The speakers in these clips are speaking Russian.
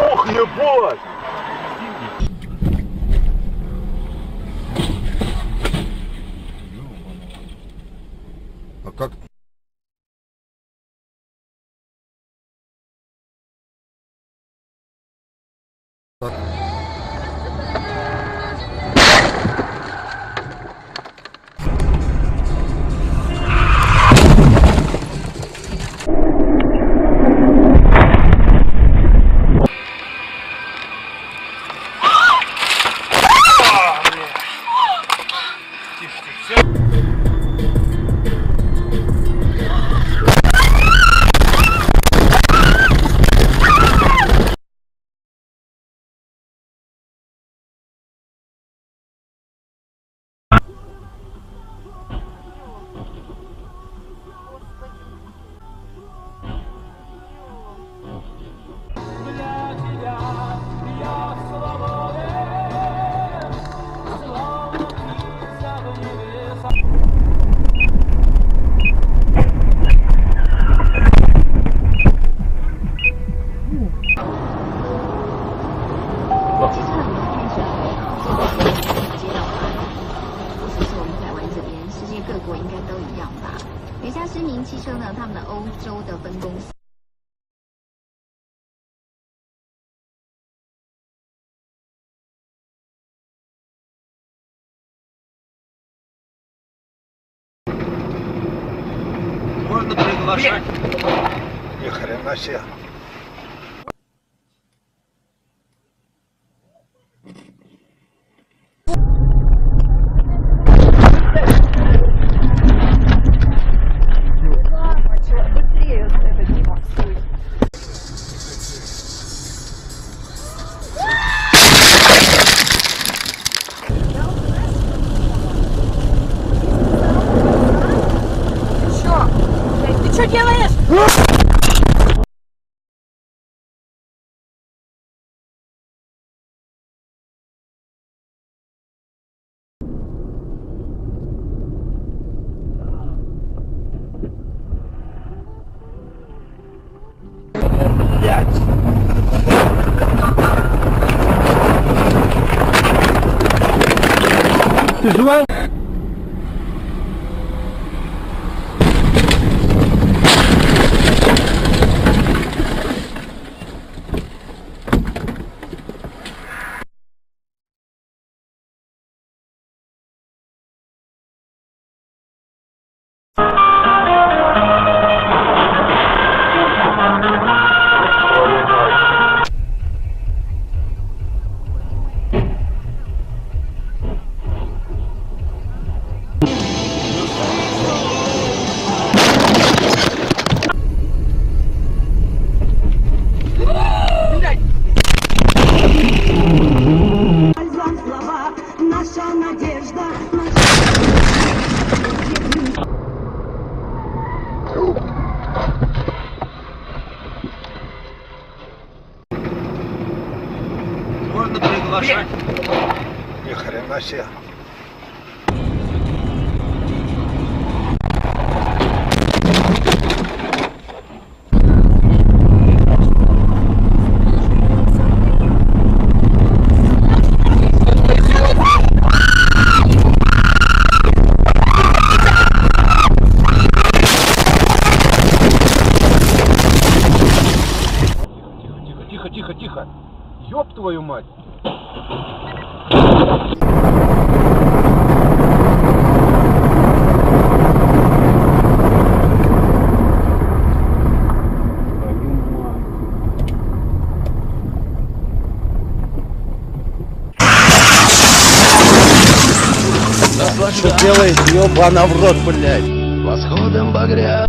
Ох, ебать. 他们的欧洲的分公司。 Можно приглашать. Ни Ты твою мать. Что делает, ёбана в рот, блядь? Восходом багря.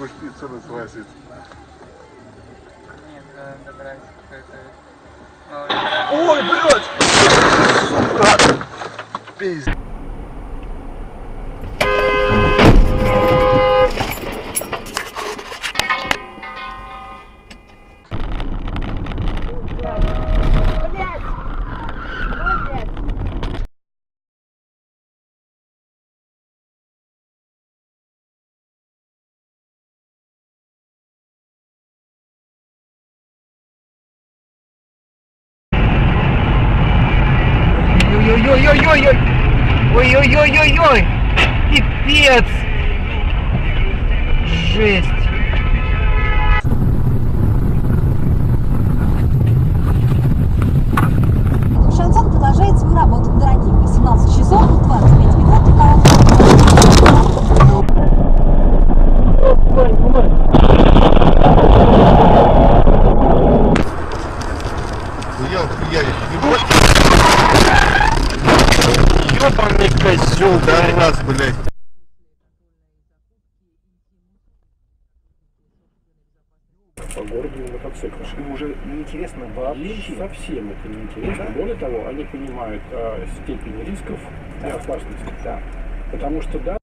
Запуститься на согласится. Нет, да, добрать какой-то... Ой, блядь! Пиздец. Ой-ой-ой-ой-ой! Пипец! Жесть! Шансон продолжает свою работу, дорогие. 18 часов козел, да, раз, блядь. по городу на мотоциклах. Им уже неинтересно вообще. совсем это неинтересно. Более того, они понимают э, степень рисков и опасности. Да. Потому что да,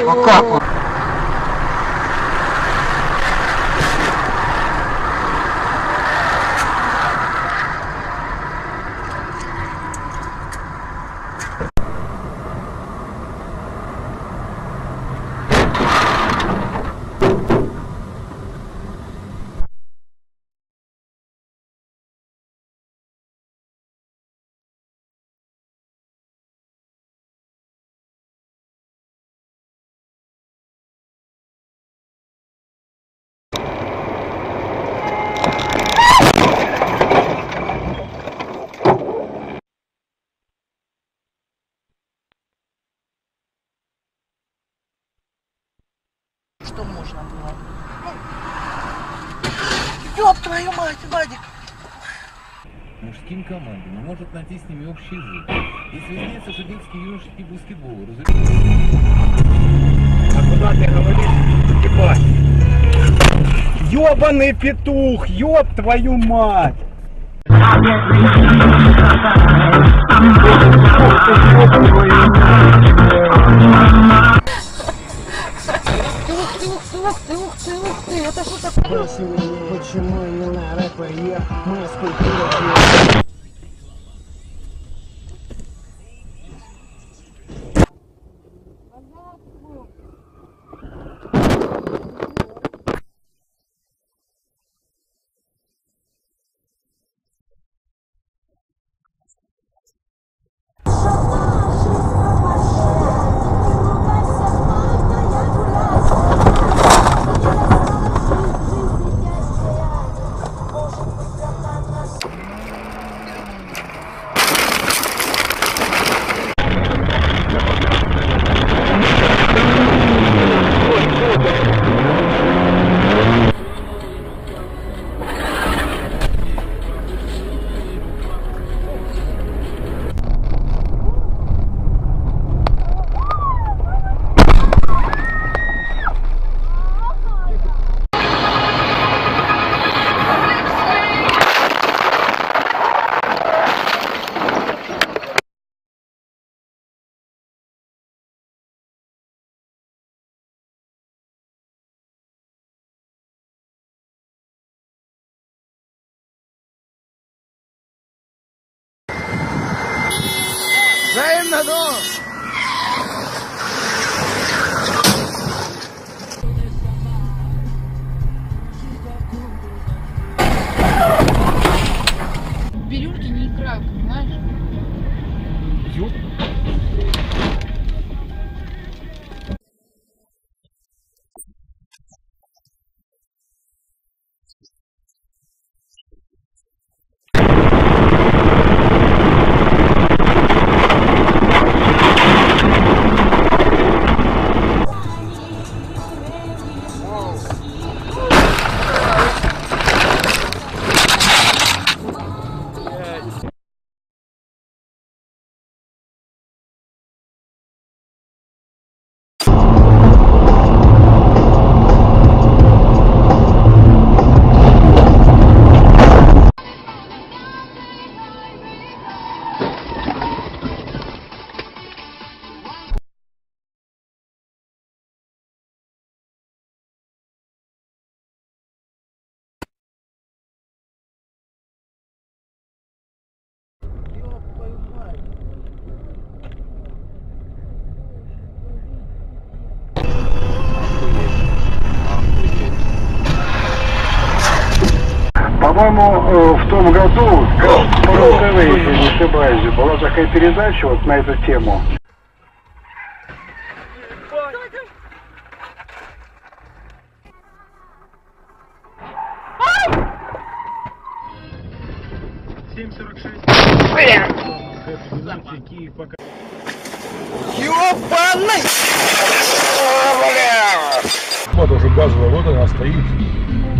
Что можно было? Ну, ёб твою мать, Вадик! мужским командам и может найти с ними общий язык. Если выясняется, что детские юношеские баскетбол разумеется, А куда ты говоришь? Ебать. Ёбаный петух, ёб твою мать! Ты, ух ты, ух ты, ух ты, это что такое? Почему именно рэпер я? Мы скульптура Sayın da doğ. По-моему, э, в том году, по РУ-ТВ, если не ошибаюсь, была такая передача вот на эту тему. Вот уже газовая, вот она стоит.